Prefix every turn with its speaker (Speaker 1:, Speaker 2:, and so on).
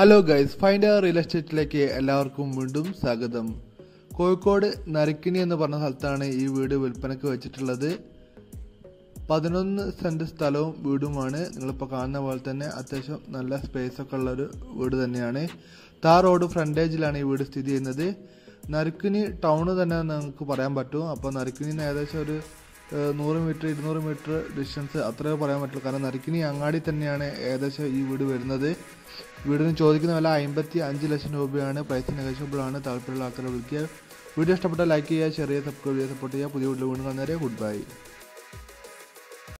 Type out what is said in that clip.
Speaker 1: Hello guys find real എസ്റ്റേറ്റിലേക്ക് എല്ലാവർക്കും വീണ്ടും സ്വാഗതം. കോഴിക്കോട് നരക്കിനി എന്ന് പറഞ്ഞ സ്ഥലത്താണ് ഈ വീട് വിൽപ്പനയ്ക്ക് വെച്ചിട്ടുള്ളത്. പതിനൊന്ന് സെന്റ് സ്ഥലവും വീടുമാണ്. നിങ്ങളിപ്പോൾ കാണുന്ന പോലെ തന്നെ അത്യാവശ്യം നല്ല സ്പേസ് ഒക്കെ ഉള്ള ഒരു വീട് തന്നെയാണ്. താ റോഡ് ഫ്രണ്ടേജിലാണ് ഈ വീട് സ്ഥിതി ചെയ്യുന്നത്. നരക്കിനി ടൗണ് തന്നെ നിങ്ങൾക്ക് പറയാൻ പറ്റും. അപ്പോൾ നരക്കിനിന്ന് ഏകദേശം ഒരു നൂറ് മീറ്റർ ഇരുന്നൂറ് മീറ്റർ ഡിസ്റ്റൻസ് അത്രേ പറയാൻ പറ്റുള്ളൂ. കാരണം നരിക്കിനി അങ്ങാടി തന്നെയാണ് ഏകദേശം ഈ വീട് വരുന്നത്. വീടിന് ചോദിക്കുന്ന വില അമ്പത്തി അഞ്ച് ലക്ഷം രൂപയാണ്. പ്രൈസ് നെഗോഷ്യബിൾ ആണ്. താല്പര്യമുള്ള ആൾക്കാരെ വിളിക്കുക. വീഡിയോ ഇഷ്ടപ്പെട്ടാൽ ലൈക്ക് ചെയ്യുക ചെറിയ സബ്സ്ക്രൈബ് ചെയ്യുക സപ്പോർട്ട് ചെയ്യുക. പുതിയ വീട്ടിൽ വീണ്ടും കാണുന്നവരെ ഗുഡ് ബൈ